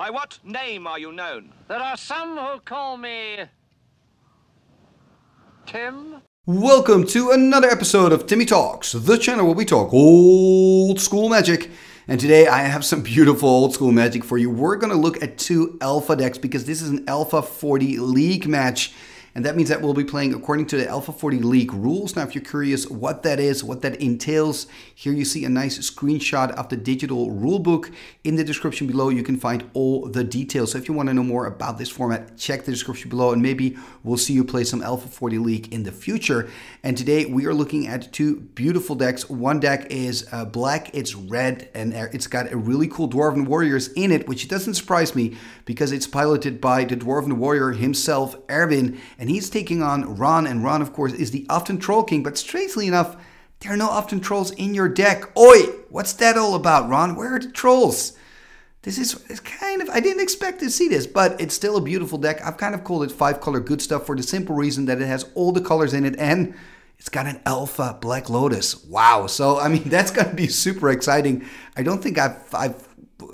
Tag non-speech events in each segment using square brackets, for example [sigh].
By what name are you known? There are some who call me. Tim? Welcome to another episode of Timmy Talks, the channel where we talk old school magic. And today I have some beautiful old school magic for you. We're going to look at two alpha decks because this is an alpha 40 league match and that means that we'll be playing according to the Alpha 40 League rules. Now, if you're curious what that is, what that entails, here you see a nice screenshot of the digital rulebook. In the description below, you can find all the details. So if you want to know more about this format, check the description below, and maybe we'll see you play some Alpha 40 League in the future. And today we are looking at two beautiful decks. One deck is uh, black, it's red, and it's got a really cool Dwarven Warriors in it, which doesn't surprise me because it's piloted by the Dwarven Warrior himself, Erwin and he's taking on Ron, and Ron, of course, is the Uthden Troll King, but strangely enough, there are no Uthden trolls in your deck. Oi! What's that all about, Ron? Where are the trolls? This is kind of, I didn't expect to see this, but it's still a beautiful deck. I've kind of called it five color good stuff for the simple reason that it has all the colors in it and it's got an alpha Black Lotus. Wow. So, I mean, [laughs] that's going to be super exciting. I don't think I've, I've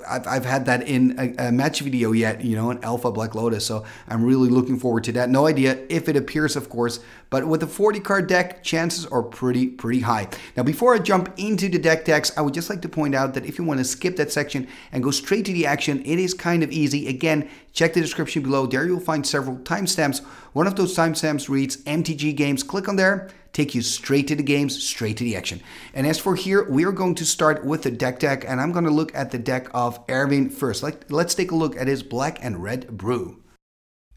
I've, I've had that in a, a, match video yet, you know, an Alpha Black Lotus. So I'm really looking forward to that. No idea if it appears, of course, but with a 40 card deck, chances are pretty, pretty high. Now, before I jump into the deck techs, I would just like to point out that if you want to skip that section and go straight to the action, it is kind of easy. Again, check the description below. There you'll find several timestamps. One of those timestamps reads MTG Games. Click on there take you straight to the games, straight to the action. And as for here, we are going to start with the deck tech, and I'm going to look at the deck of Erwin first. Like, let's take a look at his black and red brew.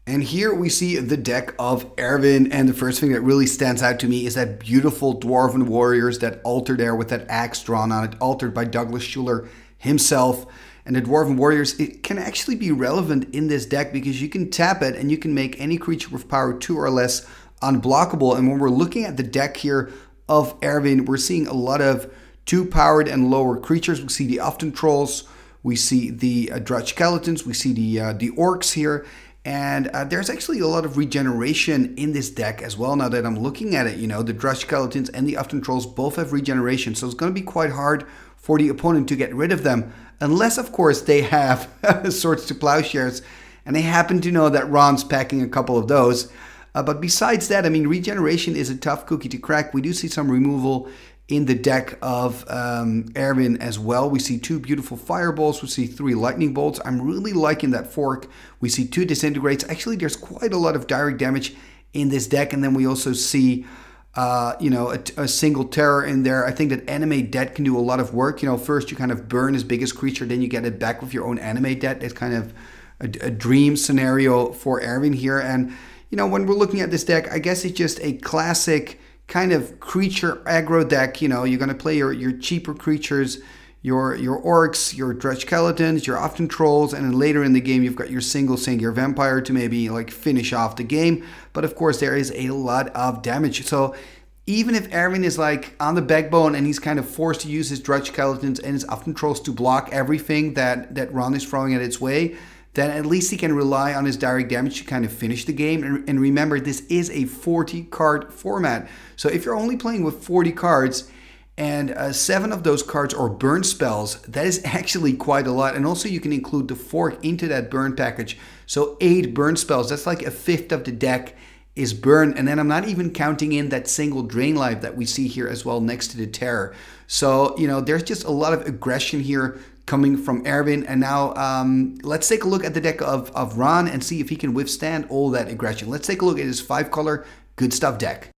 And here we see the deck of Erwin, and the first thing that really stands out to me is that beautiful Dwarven Warriors, that altar there with that axe drawn on it, altered by Douglas Shuler himself. And the Dwarven Warriors, it can actually be relevant in this deck because you can tap it and you can make any creature with power 2 or less unblockable. And when we're looking at the deck here of Erwin, we're seeing a lot of two powered and lower creatures. We see the Uthden trolls, we see the uh, Drudge skeletons, we see the uh, the orcs here, and uh, there's actually a lot of regeneration in this deck as well. Now that I'm looking at it, you know, the Drudge skeletons and the Uthden trolls both have regeneration, so it's going to be quite hard for the opponent to get rid of them, unless of course they have [laughs] swords to plowshares, and they happen to know that Ron's packing a couple of those. Uh, but besides that, I mean, regeneration is a tough cookie to crack. We do see some removal in the deck of um, Erwin as well. We see two beautiful fireballs. We see three lightning bolts. I'm really liking that fork. We see two disintegrates. Actually, there's quite a lot of direct damage in this deck. And then we also see, uh, you know, a, a, single terror in there. I think that Animate Dead can do a lot of work. You know, first you kind of burn his biggest creature, then you get it back with your own Animate Dead. It's kind of a, a dream scenario for Erwin here. And you know, when we're looking at this deck, I guess it's just a classic kind of creature aggro deck. You know, you're going to play your, your cheaper creatures, your your orcs, your drudge skeletons, your Uthden trolls, and then later in the game you've got your single Sengir vampire to maybe like finish off the game. But of course, there is a lot of damage. So even if Erwin is like on the backbone and he's kind of forced to use his drudge skeletons and his Uthden trolls to block everything that that Ron is throwing at its way, then at least he can rely on his direct damage to kind of finish the game. And, and remember, this is a 40 card format. So if you're only playing with 40 cards, and uh, seven of those cards are burn spells. That is [laughs] actually quite a lot. And also, you can include the fork into that burn package. So, eight burn spells. That's like a fifth of the deck is burned. And then I'm not even counting in that single drain life that we see here as well next to the terror. So, you know, there's just a lot of aggression here coming from Erwin. And now um, let's take a look at the deck of, of Ron and see if he can withstand all that aggression. Let's take a look at his five color good stuff deck.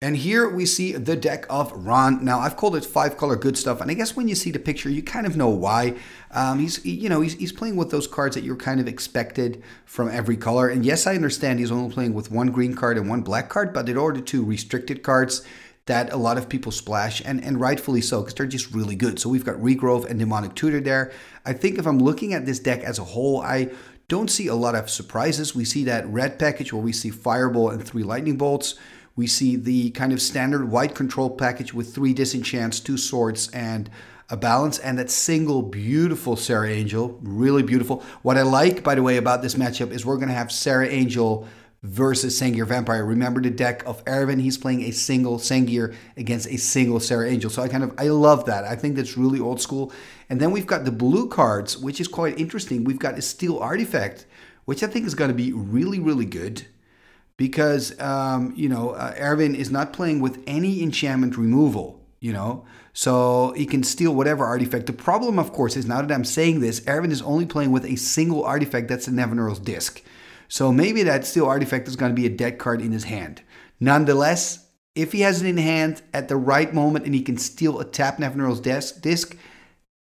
And here we see the deck of Ron. Now I've called it five color good stuff, and I guess when you see the picture, you kind of know why. Um, he's you know he's, he's playing with those cards that you're kind of expected from every color. And yes, I understand he's only playing with one green card and one black card, but in order to restricted cards, that a lot of people splash, and, and rightfully so, because they're just really good. So we've got Regrowth and Demonic Tutor there. I think if I'm looking at this deck as a whole, I don't see a lot of surprises. We see that red package where we see Fireball and three Lightning Bolts. We see the kind of standard white control package with three disenchants, two swords, and a balance, and that single beautiful Serra Angel, really beautiful. What I like, by the way, about this matchup is we're going to have Serra Angel versus Sengir Vampire. Remember the deck of Erwin? He's playing a single Sengir against a single Serra Angel. So I kind of I love that. I think that's really old school. And then we've got the blue cards, which is quite interesting. We've got a Steal Artifact, which I think is going to be really really good because um, you know uh, Erwin is not playing with any enchantment removal. You know, so he can steal whatever artifact. The problem, of course, is now that I'm saying this, Erwin is only playing with a single artifact. That's the Nevinyrral's Disc. So maybe that Steal Artifact is going to be a dead card in his hand. Nonetheless, if he has it in hand at the right moment and he can steal a tap Nevinyrral's disc,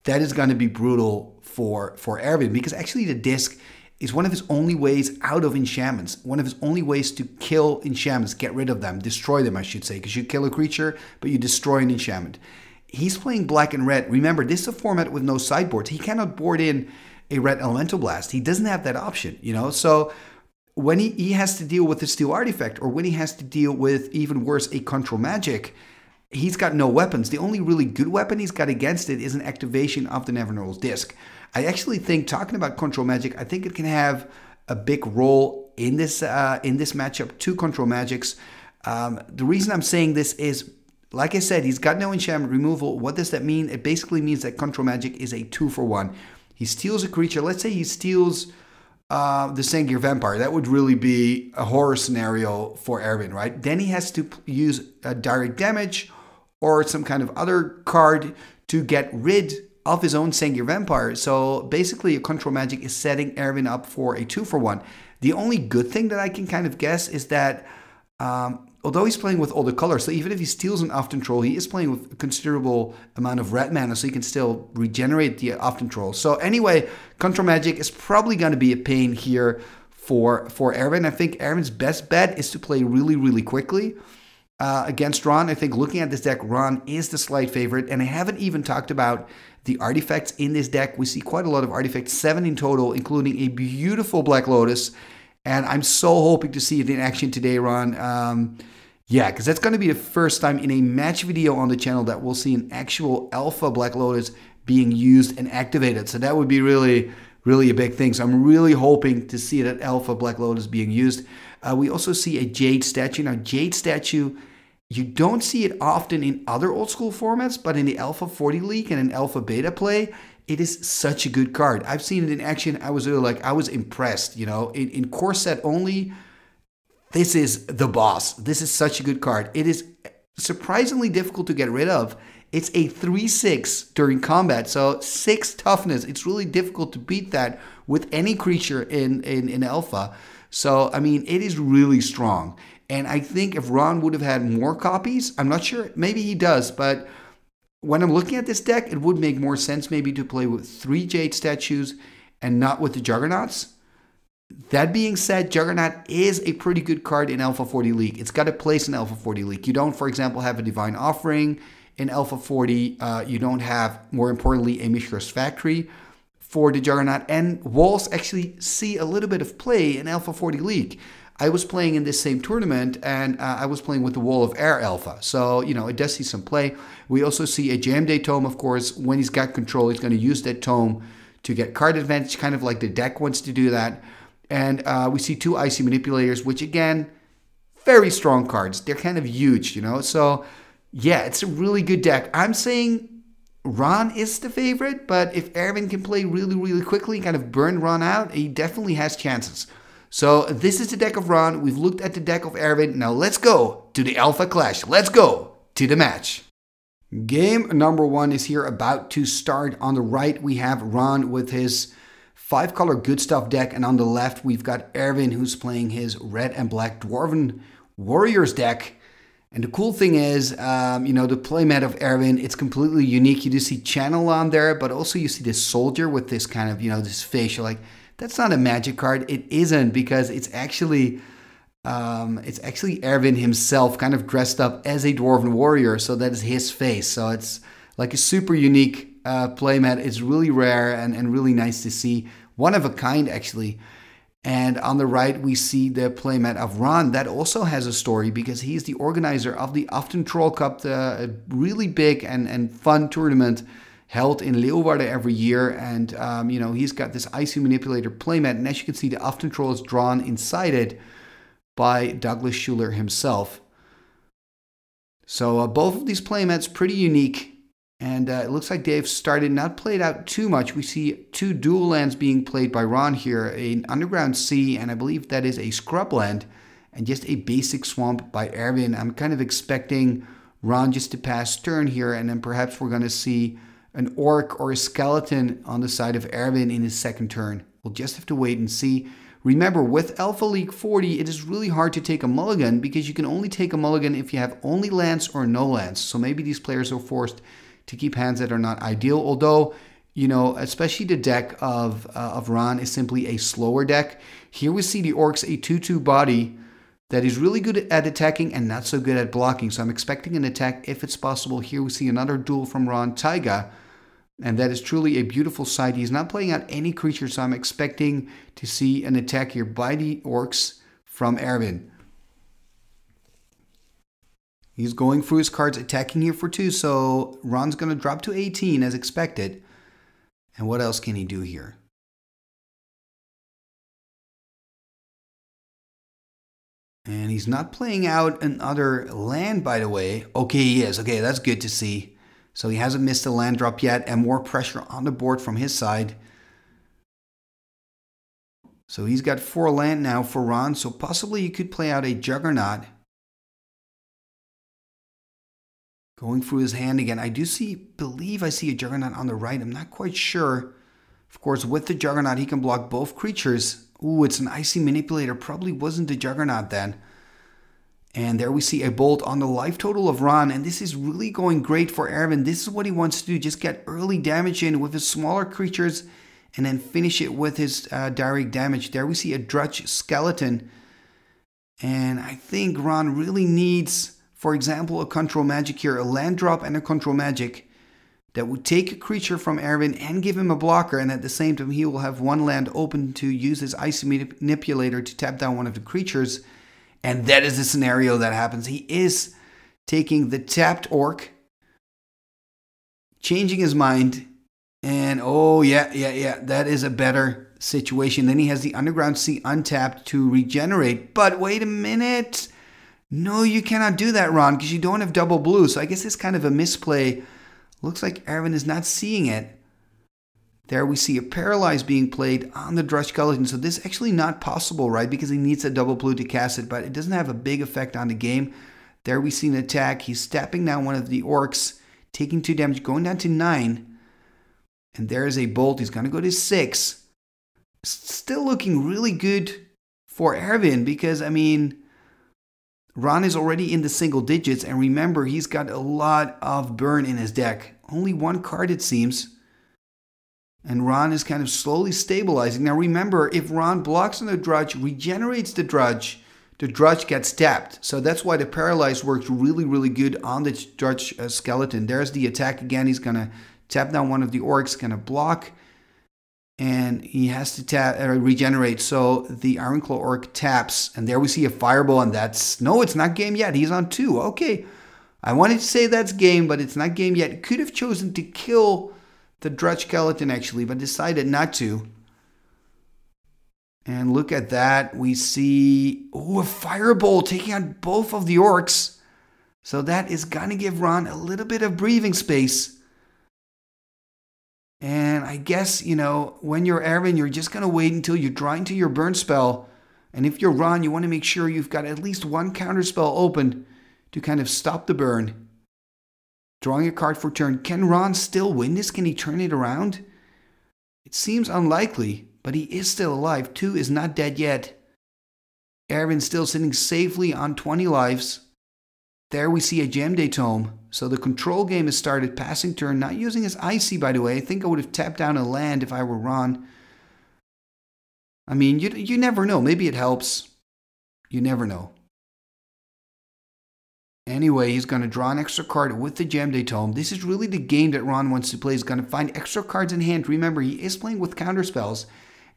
that is going to be brutal for for Erwin because actually the disc is one of his only ways out of enchantments. One of his only ways to kill enchantments, get rid of them, destroy them, I should say, because you kill a creature, but you destroy an enchantment. He's playing black and red. Remember, this is a format with no sideboards. He cannot board in a red elemental blast. He doesn't have that option, you know. So when he, he has to deal with the Steal Artifact or when he has to deal with even worse a control magic he's got no weapons. The only really good weapon he's got against it is an activation of the Nevinyrral's disc. I actually think talking about control magic i think it can have a big role in this uh, in this matchup two control magics. Um, the reason i'm saying this is like i said he's got no enchantment removal. What does that mean? It basically means that control magic is a two for one. He steals a creature. Let's say he steals uh, the Sengir Vampire. That would really be a horror scenario for Erwin, right? Then he has to use a direct damage or some kind of other card to get rid of his own Sengir Vampire. So basically, a control magic is setting Erwin up for a two for one. The only good thing that I can kind of guess is that um, although he's playing with all the colors, so even if he steals an Uthden Troll, he is playing with a considerable amount of red mana, so he can still regenerate the Uthden Troll. So anyway, control magic is probably going to be a pain here for for Erwin. I think Erwin's best bet is to play really really quickly. Uh, against Ron, I think looking at this deck, Ron is the slight favorite, and I haven't even talked about the artifacts in this deck. We see quite a lot of artifacts, seven in total, including a beautiful Black Lotus and I'm so hoping to see it in action today, Ron. Um, yeah, because that's going to be the first time in a match video on the channel that we'll see an actual Alpha Black Lotus being used and activated. So that would be really, really a big thing. So I'm really hoping to see that Alpha Black Lotus being used. Uh, we also see a Jade statue. Now, Jade statue, you don't see it often in other old school formats, but in the Alpha 40 League and in Alpha Beta play, it is such a good card. I've seen it in action. I was really like, I was impressed. You know, in, in core set only, this is the boss. This is such a good card. It is surprisingly difficult to get rid of. It's a 3 6 during combat, so 6 toughness. It's really difficult to beat that with any creature in, in, in Alpha. So, I mean, it is really strong. And I think if Ron would have had more copies, I'm not sure, maybe he does, but when I'm looking at this deck, it would make more sense maybe to play with three Jade statues and not with the Juggernauts. That being said, Juggernaut is a pretty good card in Alpha 40 League. It's got a place in Alpha 40 League. You don't, for example, have a Divine Offering in Alpha 40. Uh, you don't have, more importantly, a Mishra's Factory for the Juggernaut. And walls actually see a little bit of play in Alpha 40 League. I was playing in this same tournament and uh, I was playing with the Wall of Air Alpha. So, you know, it does see some play. We also see a Jayemdae Tome, of course. When he's got control, he's going to use that tome to get card advantage, kind of like the deck wants to do that. And uh, we see two Icy Manipulators, which again, very strong cards. They're kind of huge, you know? So, yeah, it's a really good deck. I'm saying Ron is the favorite, but if Erwin can play really, really quickly, kind of burn Ron out, he definitely has chances. So this is the deck of Ron. We've looked at the deck of Erwin. Now let's go to the Alpha Clash. Let's go to the match. Game number one is here about to start. On the right, we have Ron with his five color good stuff deck. And on the left, we've got Erwin who's playing his red and black Dwarven Warriors deck. And the cool thing is, um, you know, the playmat of Erwin, it's completely unique. You do see Channel on there, but also you see this soldier with this kind of, you know, this. You're like, that's not a magic card. It isn't because it's actually um, it's actually Erwin himself, kind of dressed up as a dwarven warrior. So that is his face. So it's like a super unique uh, playmat. It's really rare and, and really nice to see. One of a kind, actually. And on the right, we see the playmat of Ron. That also has a story because he's the organizer of the Uthden Troll Cup, the really big and, and fun tournament held in Leeuwarden every year. And, um, you know, he's got this Icy Manipulator playmat. And as you can see, the Uthden Troll is drawn inside it. by Douglas Shuler himself. So uh, both of these playmats pretty unique. And uh, it looks like they've started not played out too much. We see two dual lands being played by Ron here, an Underground Sea, and I believe that is a Scrubland, and just a basic swamp by Erwin. I'm kind of expecting Ron just to pass turn here, and then perhaps we're going to see an orc or a skeleton on the side of Erwin in his second turn. We'll just have to wait and see. Remember, with Alpha League 40, it is really hard to take a mulligan because you can only take a mulligan if you have only lands or no lands. So maybe these players are forced to keep hands that are not ideal. Although, you know, especially the deck of uh, of Ron is simply a slower deck. Here we see the Orcs a 2-2 body that is really good at attacking and not so good at blocking. So I'm expecting an attack if it's possible. Here we see another dual from Ron Taiga and that is truly a beautiful sight. He's not playing out any creature, so I'm expecting to see an attack here by the orcs from Erwin. He's going through his cards, attacking here for two, so Ron's going to drop to 18 as expected. And what else can he do here? And he's not playing out another land, by the way. Okay, he is. Okay, that's good to see. So he hasn't missed a land drop yet and more pressure on the board from his side. So he's got four land now for Ron. So possibly you could play out a Juggernaut. Going through his hand again. I do see, believe I see a Juggernaut on the right. I'm not quite sure. Of course, with the Juggernaut, he can block both creatures. Ooh, it's an Icy Manipulator. Probably wasn't the Juggernaut then. And there we see a bolt on the life total of Ron. And this is really going great for Erwin. This is what he wants to do. Just get early damage in with his smaller creatures and then finish it with his uh, direct damage. There we see a Drudge Skeleton. And I think Ron really needs, for example, a Control Magic here. A land drop and a Control Magic that would take a creature from Erwin and give him a blocker. And at the same time, he will have one land open to use his Icy Manipulator to tap down one of the creatures and that is the scenario that happens. He is taking the tapped orc, changing his mind, and oh, yeah, yeah, yeah, that is a better situation. Then he has the underground sea untapped to regenerate. But wait a minute. No, you cannot do that, Ron, because you don't have double blue. So I guess it's kind of a misplay. Looks like Erwin is not seeing it. There we see a paralyze being played on the Drudge Skeleton. So this is actually not possible, right? Because he needs a double blue to cast it, but it doesn't have a big effect on the game. There we see an attack. He's stepping down one of the orcs, taking two damage, going down to nine. And there's a bolt. He's going to go to six. Still looking really good for Erwin because, I mean, Ron is already in the single digits. And remember, he's got a lot of burn in his deck. Only one card, it seems. And Ron is kind of slowly stabilizing. Now remember, if Ron blocks on the drudge, regenerates the drudge, the drudge gets tapped. So that's why the paralyze works really, really good on the drudge uh, skeleton. There's the attack again. He's going to tap down one of the orcs, going to block. And he has to tap, uh, regenerate. So the Ironclaw orc taps. And there we see a fireball. And that's, no, it's not game yet. He's on two. Okay. I wanted to say that's game, but it's not game yet. Could have chosen to kill the Drudge Skeleton actually, but decided not to. And look at that. We see oh, a Firebolt taking out both of the orcs. So that is going to give Ron a little bit of breathing space. And I guess, you know, when you're Erwin, you're just going to wait until you draw into your burn spell. And if you're Ron, you want to make sure you've got at least one counter spell open to kind of stop the burn. Drawing a card for turn. Can Ron still win this? Can he turn it around? It seems unlikely, but he is still alive. Two is not dead yet. Erwin's still sitting safely on 20 lives. There we see a Jayemdae Tome. So the control game has started. Passing turn, not using his Icy, by the way. I think I would have tapped down a land if I were Ron. I mean, you, you never know. Maybe it helps. You never know. Anyway, he's going to draw an extra card with the Jayemdae Tome. This is really the game that Ron wants to play. He's going to find extra cards in hand. Remember, he is playing with counter spells,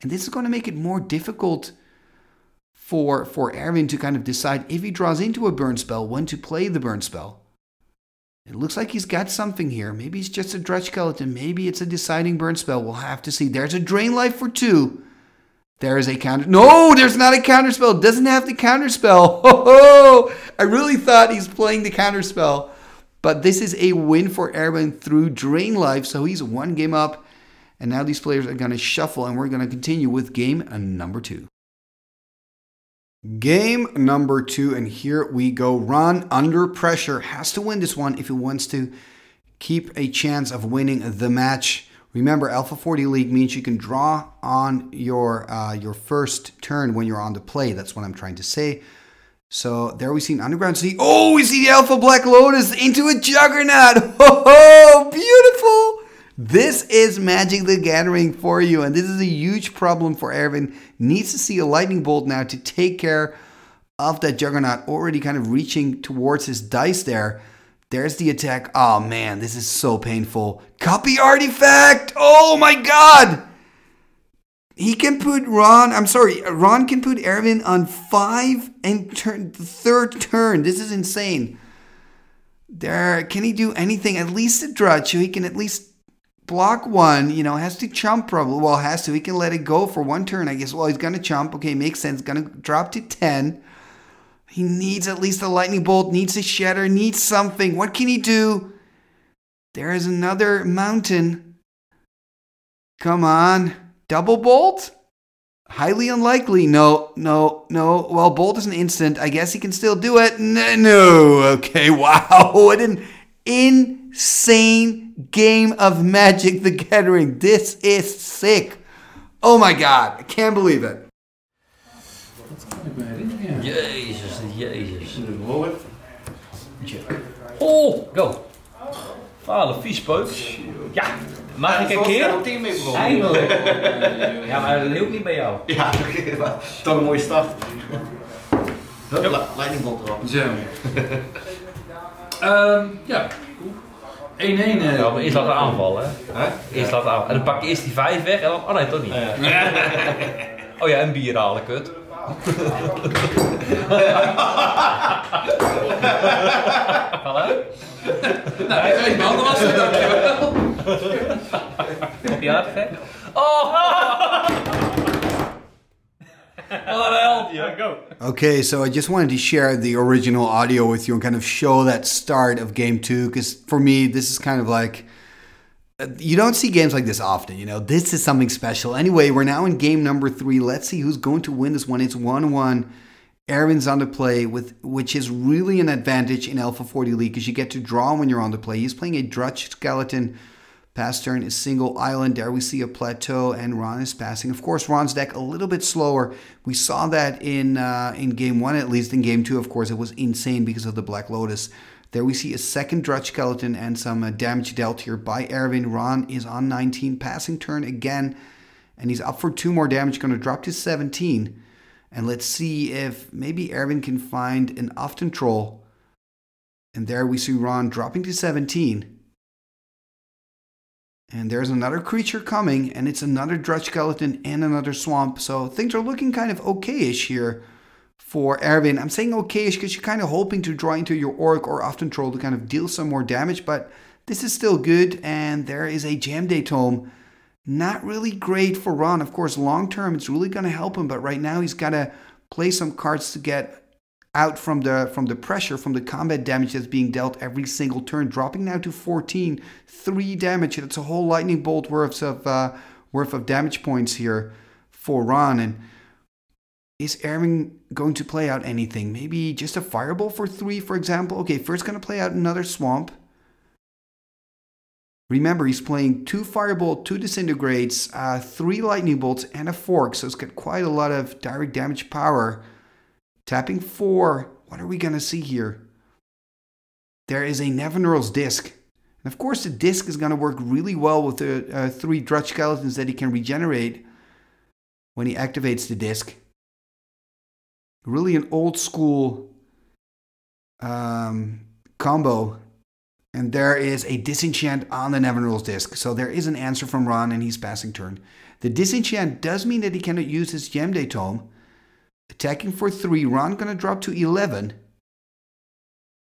and this is going to make it more difficult for, for Erwin to kind of decide if he draws into a burn spell, when to play the burn spell. It looks like he's got something here. Maybe it's just a Drudge Skeleton. Maybe it's a deciding burn spell. We'll have to see. There's a Drain Life for two. There is a counter. No, there's not a counterspell. Doesn't have the counterspell. [laughs] Oh, I really thought he's playing the counterspell. But this is a win for Erwin through Drain Life. So he's one game up. And now these players are going to shuffle, and we're going to continue with game number two. Game number two, and here we go. Ron under pressure has to win this one if he wants to keep a chance of winning the match. Remember, Alpha 40 League means you can draw on your uh, your first turn when you're on the play. That's what I'm trying to say. So there we see an underground sea. Oh, we see the Alpha Black Lotus into a Juggernaut. [laughs] Oh, beautiful. This is Magic the Gathering for you, and this is a huge problem for Erwin. Needs to see a Lightning Bolt now to take care of that Juggernaut already kind of reaching towards his dice there. There's the attack. Oh man, this is so painful. Copy artifact! Oh my god! He can put Ron, I'm sorry, Ron can put Erwin on five and turn third turn. This is insane. There, can he do anything? At least a so he can at least block one, you know, has to chump probably. Well, has to. He can let it go for one turn, I guess. Well, he's gonna chump. Okay, makes sense. Gonna drop to 10. He needs at least a lightning bolt, needs a shatter, needs something. What can he do? There is another mountain. Come on. Double bolt? Highly unlikely. No, no, no. Well, bolt is an instant. I guess he can still do it. No, no. Okay, [laughs] wow. What an insane game of Magic the Gathering. This is sick. Oh my god. I can't believe it. Oh, go. Fale viespeuk. Ja, mag ik een keer? Eindelijk. Ja, maar dat hielp niet bij jou. Ja, [laughs] toch een mooie start. Bolt erop. Zo. Ehm ja. 1-1. eh. Ja, maar eerst laten aanvallen, hè. Hè? Eerst laten aanvallen. En dan pak je eerst die vijf weg en dan... Oh nee, toch niet. [laughs] Oh ja, en bier halen, kut. Nou, twee man was het, dankjewel. Heb je artefact? Oh! Held, ja. Go. Okay, so I just wanted to share the original audio with you and kind of show that start of game two because for me, this is kind of like you don't see games like this often. You know, this is something special. Anyway, we're now in game number three. Let's see who's going to win this one. It's 1 1. Aaron's on the play, with which is really an advantage in Alpha 40 League because you get to draw when you're on the play. He's playing a Drudge Skeleton. Pass turn is single island. There we see a plateau, and Ron is passing. Of course, Ron's deck a little bit slower. We saw that in uh, in game one, at least. In game two, of course, it was insane because of the Black Lotus. There we see a second Drudge Skeleton and some uh, damage dealt here by Erwin. Ron is on 19, passing turn again, and he's up for two more damage. Going to drop to 17. And let's see if maybe Erwin can find an Uthden troll. And there we see Ron dropping to 17. And there's another creature coming, and it's another Drudge Skeleton and another Swamp. So things are looking kind of okayish here for Erwin. I'm saying okayish because you're kind of hoping to draw into your Orc or Uthden Troll to kind of deal some more damage, but this is still good. And there is a Jayemdae Tome. Not really great for Ron. Of course, long term, it's really going to help him, but right now he's got to play some cards to get out from the from the pressure from the combat damage that's being dealt every single turn dropping now to 14 3 damage that's a whole lightning bolt worth of uh, worth of damage points here for Ron and is Erwin going to play out anything maybe just a fireball for 3 for example okay first going to play out another swamp Remember, he's playing two Fireball, two Disintegrates, uh, three Lightning Bolts, and a Fork, so it's got quite a lot of direct damage power. Tapping four. What are we going to see here? There is a Nevinyrral's Disc. And of course, the disc is going to work really well with the uh, three Drudge Skeletons that he can regenerate when he activates the disc. Really an old school um, combo. And there is a disenchant on the Nevinyrral's disc. So there is an answer from Ron, and he's passing turn. The disenchant does mean that he cannot use his Jayemdae Tome. Attacking for 3. Ron going to drop to 11.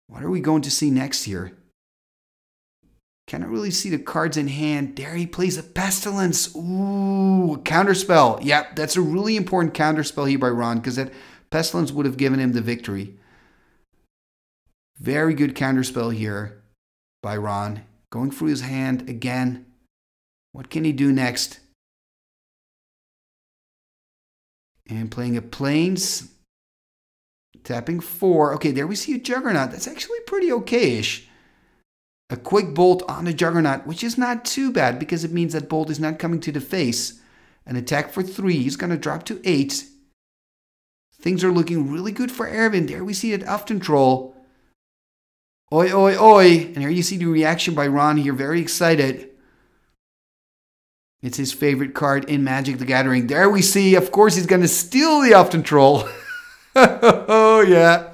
What are we going to see next here? Cannot really see the cards in hand. There he plays a Pestilence. Ooh, counterspell. Yep, that's a really important counterspell here by Ron because that Pestilence would have given him the victory. Very good counterspell here by Ron. Going through his hand again. What can he do next? And playing a Plains. Tapping four. Okay, there we see a Juggernaut. That's actually pretty okayish. A quick bolt on the Juggernaut, which is not too bad because it means that bolt is not coming to the face. An attack for three. He's going to drop to eight. Things are looking really good for Erwin. There we see that Uthden Troll. Oi, oi, oi. And here you see the reaction by Ron here. Very excited. It's his favorite card in Magic the Gathering. There we see, of course, he's going to steal the Uthden Troll. [laughs] oh, yeah.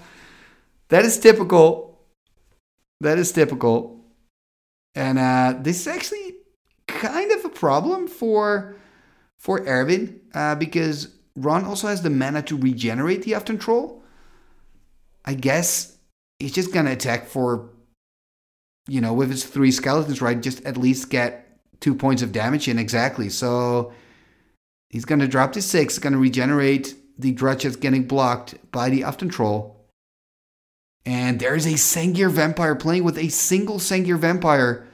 That is typical. That is typical. And uh, this is actually kind of a problem for for Erwin uh, because Ron also has the mana to regenerate the Uthden Troll. I guess he's just gonna attack for, you know, with his three skeletons, right? Just at least get two points of damage in exactly. So he's gonna drop to six, gonna regenerate the Drudge that's getting blocked by the Uthden Troll. And there's a Sengir Vampire playing with a single Sengir Vampire.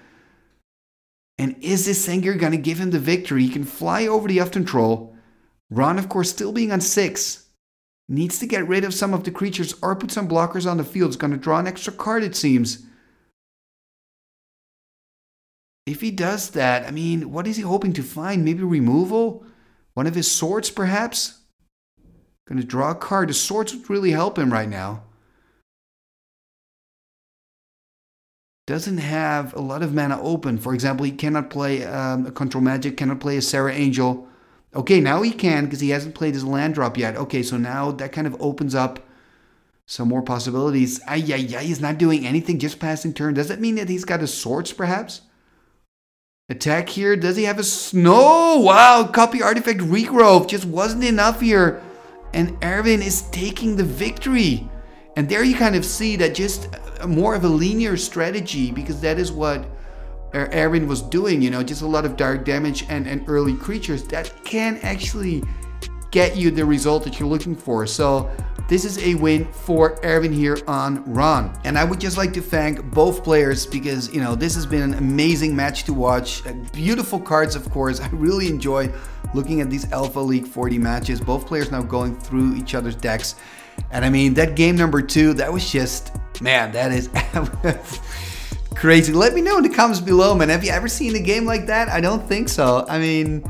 And is this Sengir going to give him the victory? He can fly over the Ufton Troll. Ron, of course, still being on 6. Needs to get rid of some of the creatures or put some blockers on the field. It's going to draw an extra card, it seems. If he does that, I mean, what is he hoping to find? Maybe removal? One of his swords, perhaps? Going to draw a card. The swords would really help him right now. doesn't have a lot of mana open. For example, he cannot play um, a Control Magic, cannot play a Serra Angel. Okay, now he can because he hasn't played his land drop yet. Okay, so now that kind of opens up some more possibilities. Ay, ay, he's not doing anything, just passing turn. Does that mean that he's got a swords, perhaps? Attack here. Does he have a snow? Wow, copy artifact regrowth just wasn't enough here. And Erwin is taking the victory. And there you kind of see that just uh, more of a linear strategy because that is what Erwin was doing, you know, just a lot of dark damage and, and early creatures that can actually get you the result that you're looking for. So this is a win for Erwin here on Ron. And I would just like to thank both players because, you know, this has been an amazing match to watch. Uh, beautiful cards, of course. [laughs] I really enjoy looking at these Alpha League 40 matches. Both players now going through each other's decks. And I mean, that game number two, that was just, man, that is [laughs] crazy. Let me know in the comments below, man. Have you ever seen a game like that? I don't think so. I mean,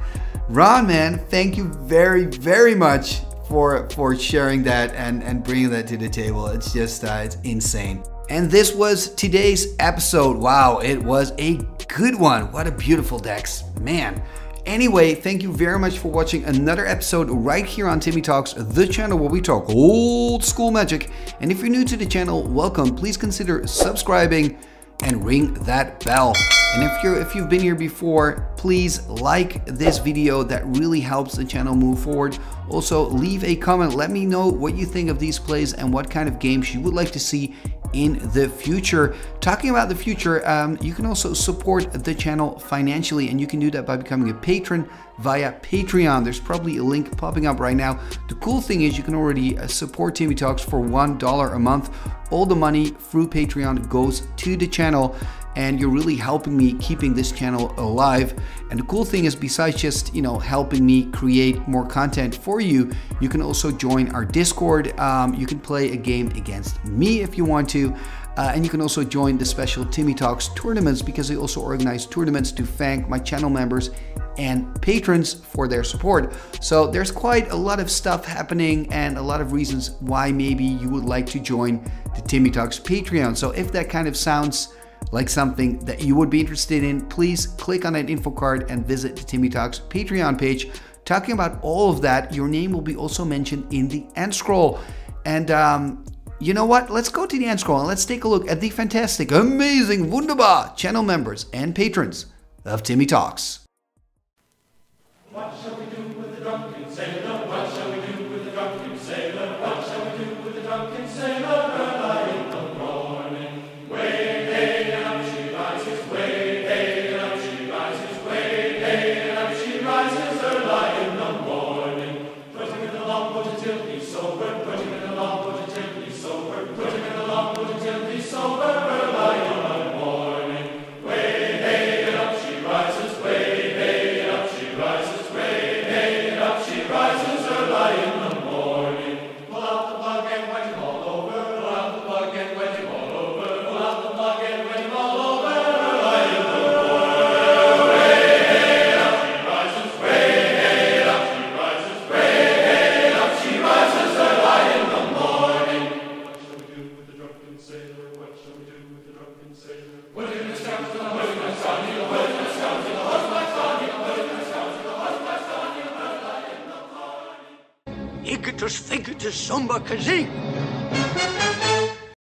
Ron, man, thank you very, very much for for sharing that and and bringing that to the table. It's just uh, it's insane. And this was today's episode. Wow, it was a good one. What a beautiful Dex, man. Anyway, thank you very much for watching another episode right here on Timmy Talks, the channel where we talk old school magic. And if you're new to the channel, welcome. Please consider subscribing and ring that bell. And if you're if you've been here before, please like this video. That really helps the channel move forward. Also, leave a comment. Let me know what you think of these plays and what kind of games you would like to see in the future. Talking about the future, um, you can also support the channel financially, and you can do that by becoming a patron via Patreon. There's probably a link popping up right now. The cool thing is you can already uh, support Timmy Talks for $1 a month. All the money through Patreon goes to the channel and you're really helping me keeping this channel alive. And the cool thing is besides just, you know, helping me create more content for you, you can also join our Discord. Um, you can play a game against me if you want to. Uh, and you can also join the special Timmy Talks tournaments because I also organize tournaments to thank my channel members and patrons for their support. So there's quite a lot of stuff happening and a lot of reasons why maybe you would like to join the Timmy Talks Patreon. So if that kind of sounds like something that you would be interested in, please click on that info card and visit the Timmy Talks Patreon page. Talking about all of that, your name will be also mentioned in the end scroll. And um, you know what? Let's go to the end scroll and let's take a look at the fantastic, amazing, wunderbar channel members and patrons of Timmy Talks. doctors think it is Kazee.